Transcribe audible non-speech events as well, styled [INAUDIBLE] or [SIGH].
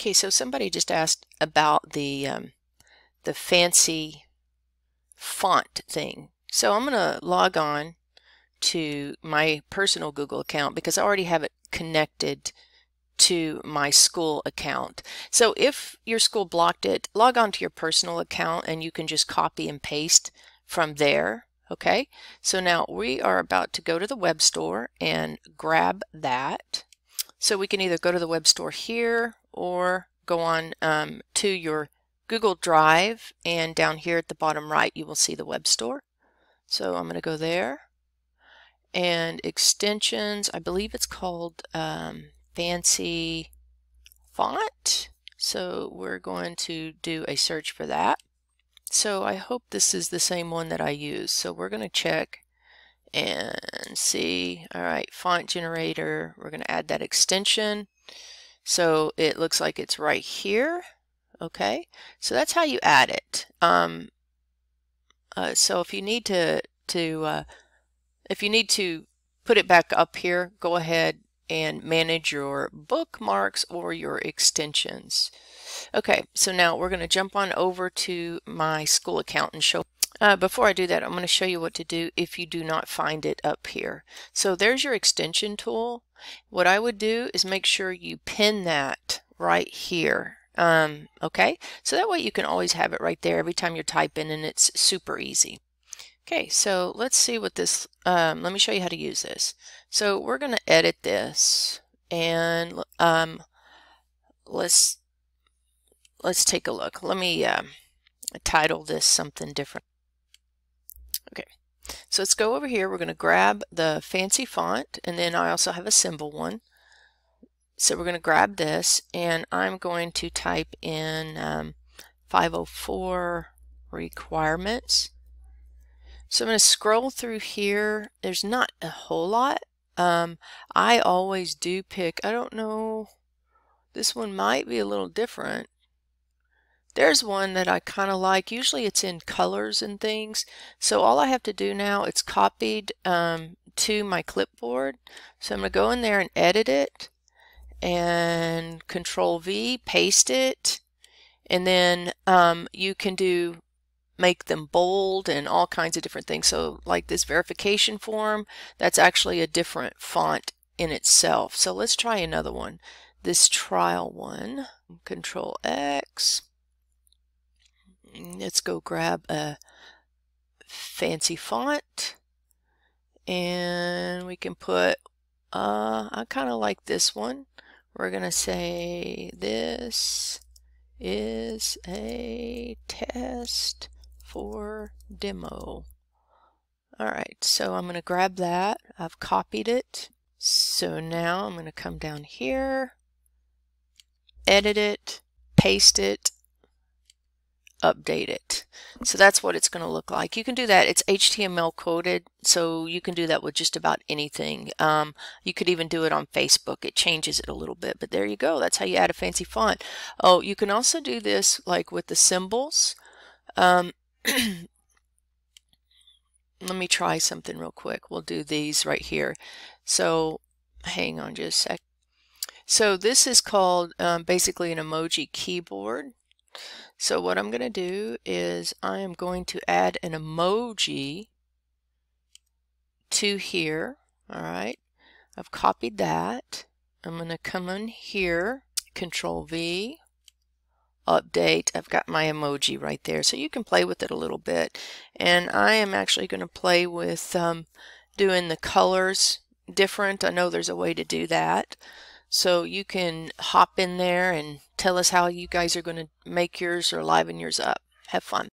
Okay, so somebody just asked about the um, the fancy font thing. So I'm going to log on to my personal Google account because I already have it connected to my school account. So if your school blocked it, log on to your personal account and you can just copy and paste from there. Okay, so now we are about to go to the web store and grab that. So we can either go to the web store here or go on um, to your Google Drive and down here at the bottom right you will see the web store. So I'm going to go there and extensions, I believe it's called um, Fancy Font. So we're going to do a search for that. So I hope this is the same one that I use. So we're going to check and see. All right, font generator. We're going to add that extension. So it looks like it's right here. Okay, so that's how you add it. Um, uh, so if you need to to uh, if you need to put it back up here, go ahead and manage your bookmarks or your extensions. Okay, so now we're going to jump on over to my school account and show uh, before I do that, I'm going to show you what to do if you do not find it up here. So there's your extension tool. What I would do is make sure you pin that right here. Um, okay, so that way you can always have it right there every time you're typing and it's super easy. Okay, so let's see what this, um, let me show you how to use this. So we're going to edit this and um, let's, let's take a look. Let me uh, title this something different. So let's go over here. We're going to grab the fancy font, and then I also have a symbol one. So we're going to grab this, and I'm going to type in um, 504 requirements. So I'm going to scroll through here. There's not a whole lot. Um, I always do pick, I don't know, this one might be a little different. There's one that I kind of like. Usually it's in colors and things. So all I have to do now, it's copied um, to my clipboard. So I'm going to go in there and edit it and control V, paste it. And then um, you can do make them bold and all kinds of different things. So like this verification form, that's actually a different font in itself. So let's try another one. This trial one, control X. Let's go grab a fancy font and we can put, uh, I kind of like this one. We're going to say this is a test for demo. Alright, so I'm going to grab that. I've copied it. So now I'm going to come down here, edit it, paste it, update it. So that's what it's going to look like. You can do that. It's HTML coded, so you can do that with just about anything. Um, you could even do it on Facebook. It changes it a little bit, but there you go. That's how you add a fancy font. Oh, you can also do this like with the symbols. Um, [CLEARS THROAT] let me try something real quick. We'll do these right here. So hang on just a sec. So this is called um, basically an emoji keyboard. So what I'm going to do is I am going to add an emoji to here. All right. I've copied that. I'm going to come in here, Control V, update. I've got my emoji right there. So you can play with it a little bit. And I am actually going to play with um, doing the colors different. I know there's a way to do that. So you can hop in there and tell us how you guys are going to make yours or liven yours up. Have fun.